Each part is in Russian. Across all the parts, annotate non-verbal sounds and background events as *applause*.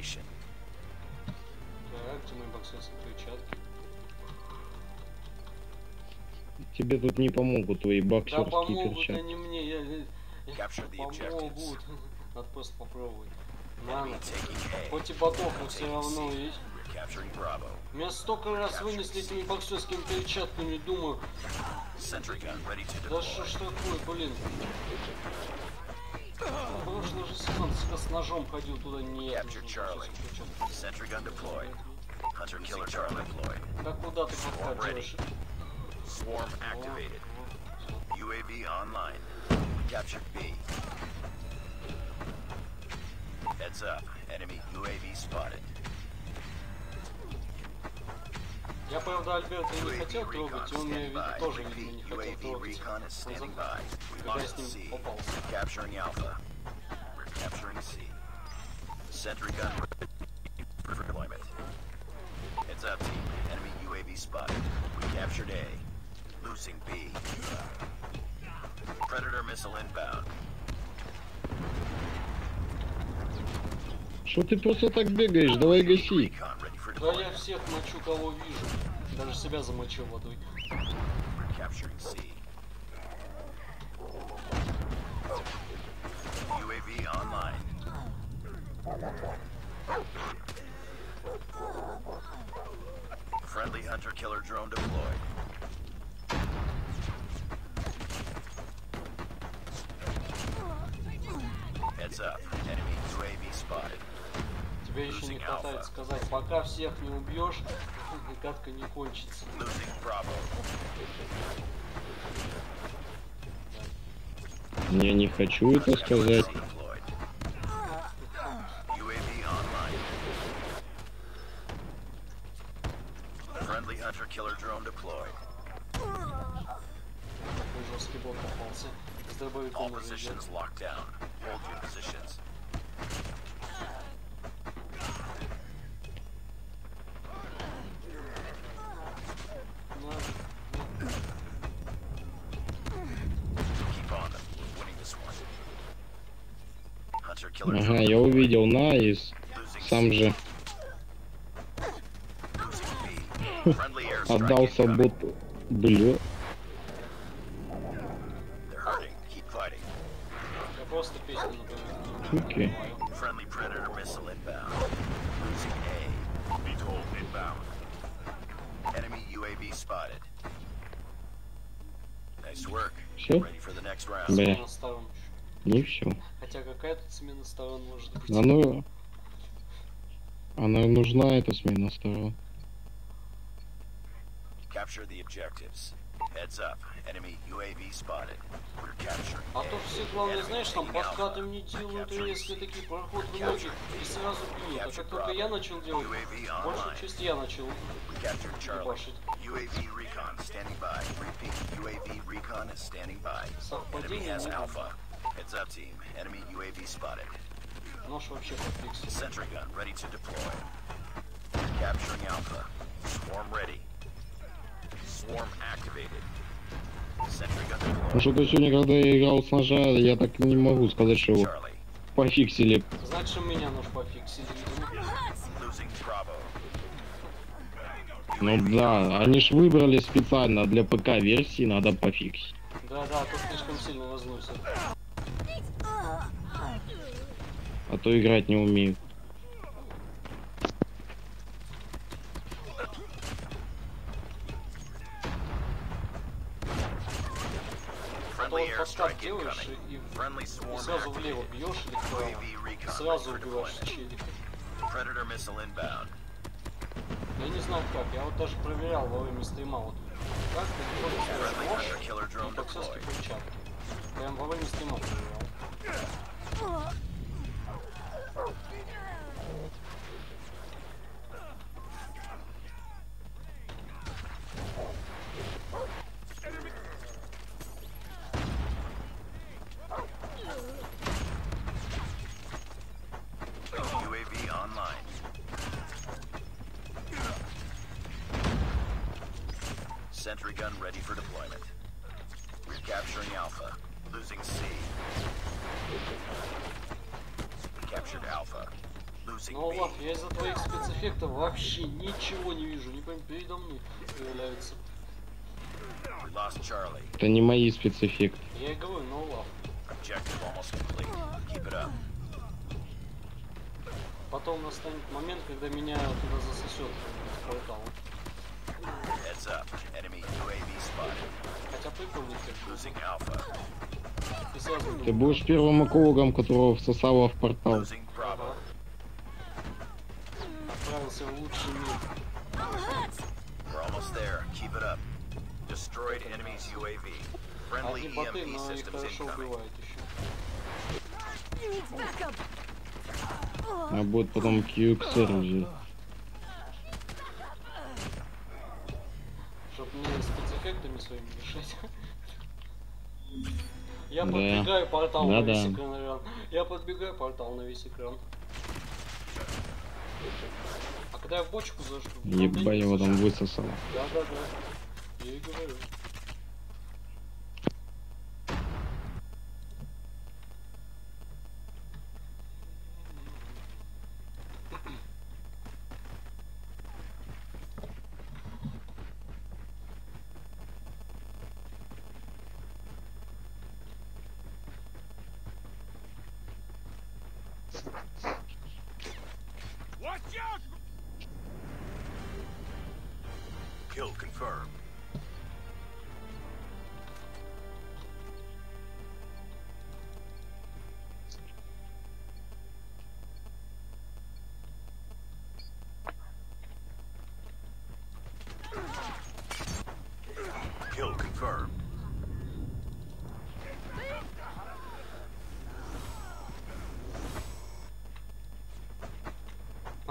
destination. Так, где мои боксерские перчатки? Тебе тут не помогут твои Да боксерские помогут перчатки. они мне, я... я-. Помогут. *laughs* Надо просто попробовать. A. Хоть и ботов, но все равно, видишь? Bravo. Меня столько раз вынесли этими боксерскими перчатками, думаю, да что ж такое, блин. Прошлый же сезон с, с ножом ходил туда, нет. Capture Charlie. Sentry gun deployed. Hunter killer Charlie deployed. Как куда ты подходишь? Swarm activated. UAV online. Captured B. Heads up. Enemy UAV spotted. Я, правда, Альберта не хотел трогать, и он меня, by. тоже, видимо, не хотел трогать. Когда я с ним попался. Capturing Alpha. We're capturing C. Sentry gun for deployment. Heads up, team. Enemy UAV spotted. We captured A. Losing B. Predator missile inbound. Что ты просто так бегаешь? Давай гаси. Recon ready for Да я deployment. всех мочу, кого вижу. Даже себя замочил водой. We're capturing C. UAV online. Friendly hunter killer drone deployed. Heads up. Enemy UAV spotted. Тебе еще не хватает сказать, пока всех не убьешь, *laughs* катка не кончится. Я не хочу это сказать. Жесткий бот попался. С дробовиком Ага, я увидел на и сам же отдался боту. Просто песню напоминаю. Окей. Все? Бля. Не все. Какая тут смена сторон может быть? Оно... Она нужна, эта смена сторон. Capture the objectives. Heads up. Enemy UAV spotted. We're capturing А то все, главное, знаешь, там подкаты мне делают резкие такие проходы многие и сразу бьют. А как только я начал делать, UAV большую часть я начал ебашить. UAV recon standing by. Repeat. UAV recon is standing by. Enemy has нет. Alpha. Heads up, team. Enemy UAV spotted. Нож вообще пофиксил. Sentry gun ready to deploy. Capturing Alpha. Swarm ready. Swarm activated. Sentry gun Ну deployed. что-то сегодня, когда я играл с ножа, я так не могу сказать, что его пофиксили. Значит, меня нож пофиксили. Ну да, они ж выбрали специально для ПК-версии, надо пофиксить. Да, да, тут слишком сильно разносит. А то играть не подкат airstrike делаешь и, сразу влево бьешь или вправо. Сразу убиваешь deployment. челика. Predator missile inbound. Я не знаю как, я вот даже проверял во время стрима вот. Как ты Friendly ходишь нож deployed. перчатки. Прям во время стрима проверял. Sentry gun ready for deployment. Recapturing Alpha. Losing C. Ну ладно, я из-за твоих спецэффектов вообще ничего не вижу. Не пойму, передо мной появляется. Это не мои спецэффекты. Я и говорю, ну, но no, Потом настанет момент, когда меня туда засосет портал. Хотя прикольный как. Ты будешь первым экологом, которого всосало в портал. А будет потом QXR уже. Чтоб мне спецэффектами своими решать. *laughs* Я Да. подбегаю портал на Да-да. весь экран. наверное. Я подбегаю портал на весь экран. А когда я в бочку зажгу... Еба его там высосало. Да, да, да. Я и говорю. Watch out! Kill confirmed.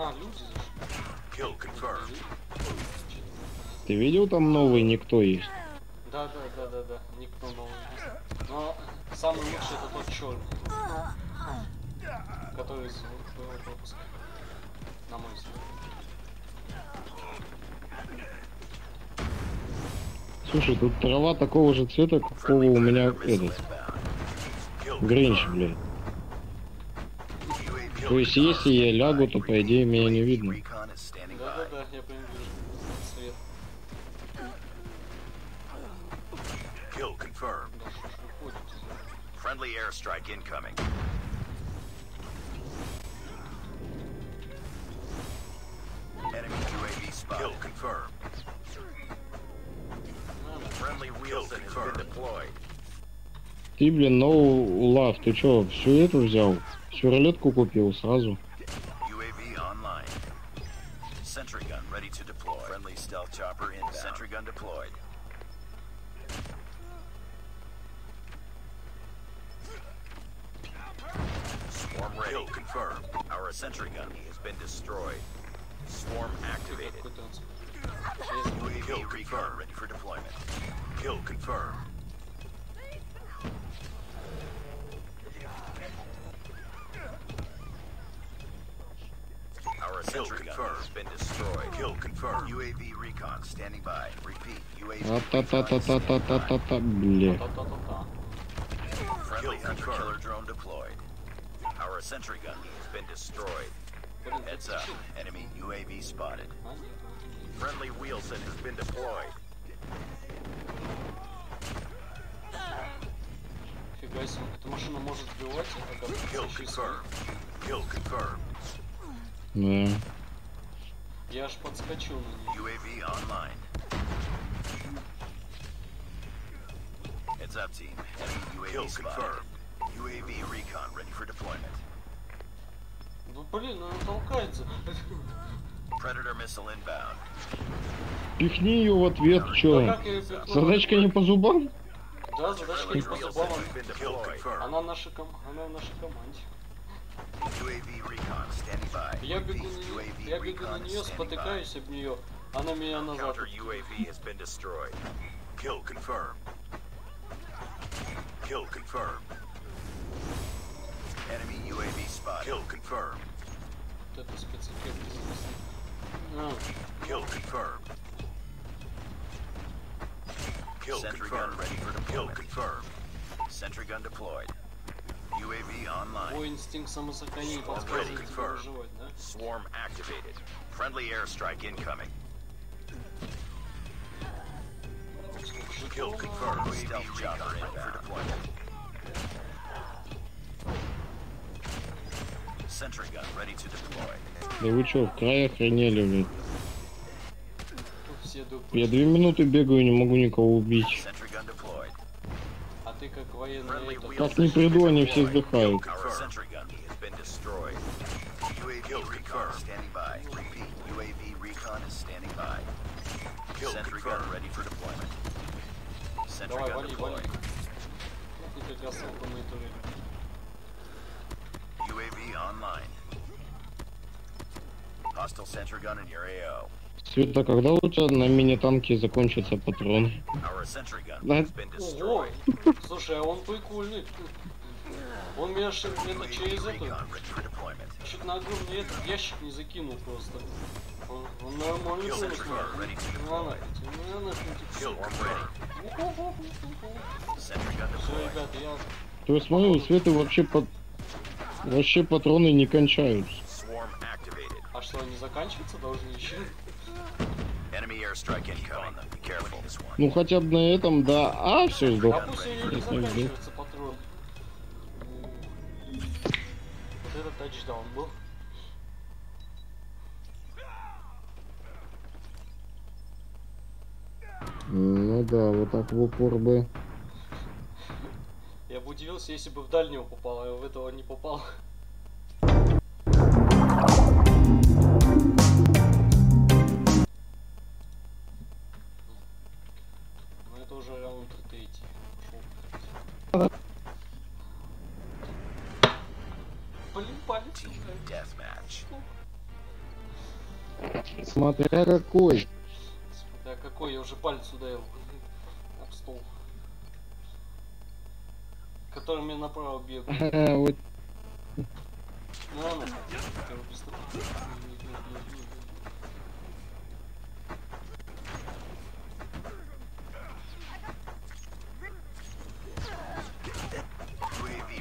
А, люди зашли. Ты видел там новый никто есть? Да, да, да, да, да. Никто новый. Но самый лучший это тот черный. Который из пропуска. На мой взгляд. Слушай, тут трава такого же цвета, какого у меня этот, Гринч, блядь. То есть если я лягу, то по идее меня не видно. Recon is standing Да, да, by. да, я свет. Kill confirmed. Friendly airstrike incoming. Enemy UAV spotted. Kill confirmed. Friendly Wheelson has been deployed. Ты, блин, ноу лав, ты чё, всю эту взял? Всю рулетку купил сразу? UAV online. Sentry gun ready to deploy. Friendly stealth chopper inbound. Sentry gun deployed. Swarm ready. Kill confirmed. Our sentry gun has been destroyed. Swarm activated. Какой транспорт? UAV recon ready for deployment. Kill confirmed. Tower sentry gun has been destroyed. Kill confirmed. UAV recon standing by. Repeat. UAV. Friendly hunter killer drone deployed. Our sentry gun has been destroyed. Heads up. Enemy UAV spotted. Friendly Wheelson has been deployed. Фига себе, эта машина может сбивать. Kill confirmed. Kill confirmed. Да. Я аж подскочил на нее. UAV online. Heads up, team. Enemy UAV spotted. UAV recon ready for deployment. Ну блин, она толкается. *laughs* Predator missile inbound. Пихни ее в ответ, Да чё? пихну? Задачка не по зубам? Да, задачка не по зубам. Она наша ком... она в нашей команде. Я бегу Repeat, на нее, UAV я бегу на recon нее, standing by. спотыкаюсь об нее, она меня назад. Counter UAV has been destroyed. Kill confirmed. Kill confirmed. Enemy UAV spotted. Kill confirmed. Вот это спецэффект известный. А, Kill confirmed. Kill Sentry gun ready for deployment. Kill confirmed. Sentry gun deployed. UAV online. Твой инстинкт самосохранения подсказывает тебе выживать, да? Swarm activated. Friendly airstrike incoming. Kill confirmed. Stealth chopper inbound for deployment. Sentry gun ready to deploy. Да вы чё, в край охренели, блядь? Я две минуты бегаю, не могу никого убить. Sentry. А ты как военный Friendly это... wheel Как не приду, они все deployed. сдыхают. Our sentry gun has been destroyed. UAV recon standing by. Repeat. UAV recon is standing by. Sentry gun ready for deployment. Sentry Давай, gun вали, вали. deployed. Ты как раз оконный турель. UAV online. Hostile sentry gun in your AO. Света, когда у тебя на мини-танке закончатся патроны? Да. Ого! Слушай, а он прикольный. Он меня ш- через это... Чуть на огонь мне этот ящик не закинул просто. Он, он нормальный to Ну, ready. Sentry gun Все, ребята, я... То есть смотри, у Светы вообще под... Вообще патроны не кончаются. А что, они заканчиваться должны еще? Ну хотя бы на этом, да. А, все, А сдох. пусть у нее не Ясно, заканчивается патрон. Вот это тачдаун был. Ну да, вот так в упор бы. Я бы удивился, если бы в дальнего попал, а в этого не попал. Блин, палец. Deathmatch. Смотря какой. Да какой, я уже палец ударил об стол. Которым я направо. *laughs* Ага, вот Ну ладно.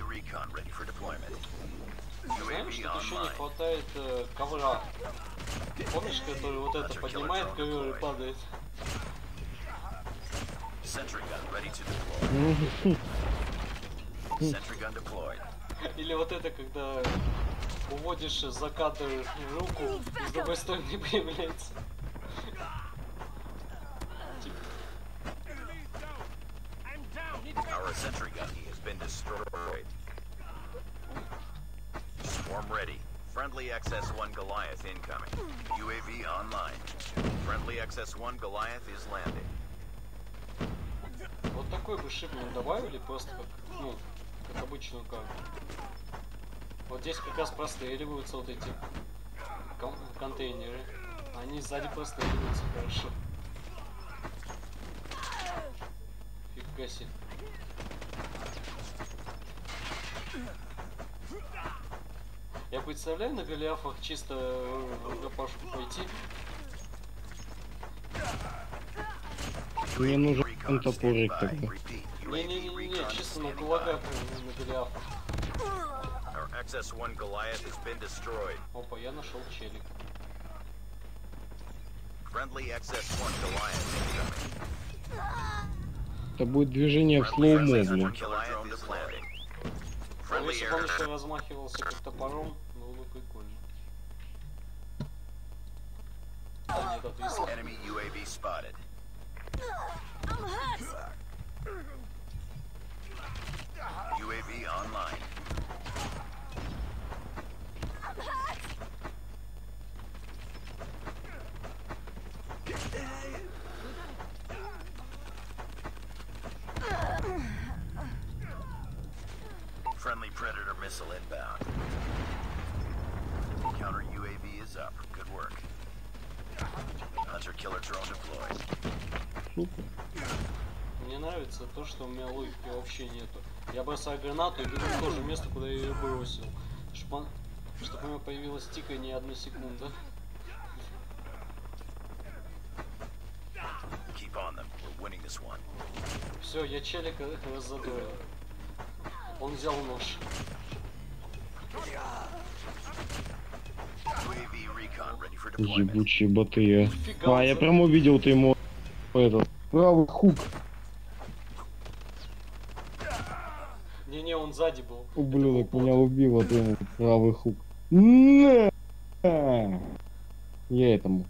Recon ready for deployment. UAV что еще не хватает э, ковра. Помнишь, который вот это поднимает ковер и падает? *laughs* Или вот это, когда уводишь за кадр руку, и с другой стороны *laughs* появляется. Our sentry gun has been destroyed. Swarm ready. Friendly XS-1 Goliath incoming. UAV online. Friendly XS-1 Goliath is landing. Вот такой бы нам добавили, просто как, ну, как обычную карту. Вот здесь как раз простреливаются вот эти кон- контейнеры. Они сзади простреливаются хорошо. Фига себе. Я представляю на Голиафах чисто в рукопашку пойти. мне нужен топорик. UAV Не-не-не, чисто на кулаках by. на Голиафах. Our XS-1 Goliath has been destroyed. Опа, я нашел челик. Friendly XS-1 Goliath. Это будет движение в слоумо, XS-1 блин. Goliath is landing. Ну, Friendly если бы он еще размахивался как топором, было бы прикольно. Enemy UAV spotted. UAV online. I'm hurt. Friendly Predator missile inbound. Counter UAV is up. Good work. Hunter killer drone deployed. Мне нравится то, что у меня логики вообще нету. Я бросаю гранату и бегу в то же место, куда я ее бросил. Чтобы, чтобы у меня появилась тикание одну секунду. Все, я челика раззадорил. Он взял нож. UAV recon ready for deployment. Ебучие боты, а. А, я прям увидел ты ему этот правый хук. Не-не, он сзади был. Ублюдок меня убил, а ты ему правый хук. На! Я этому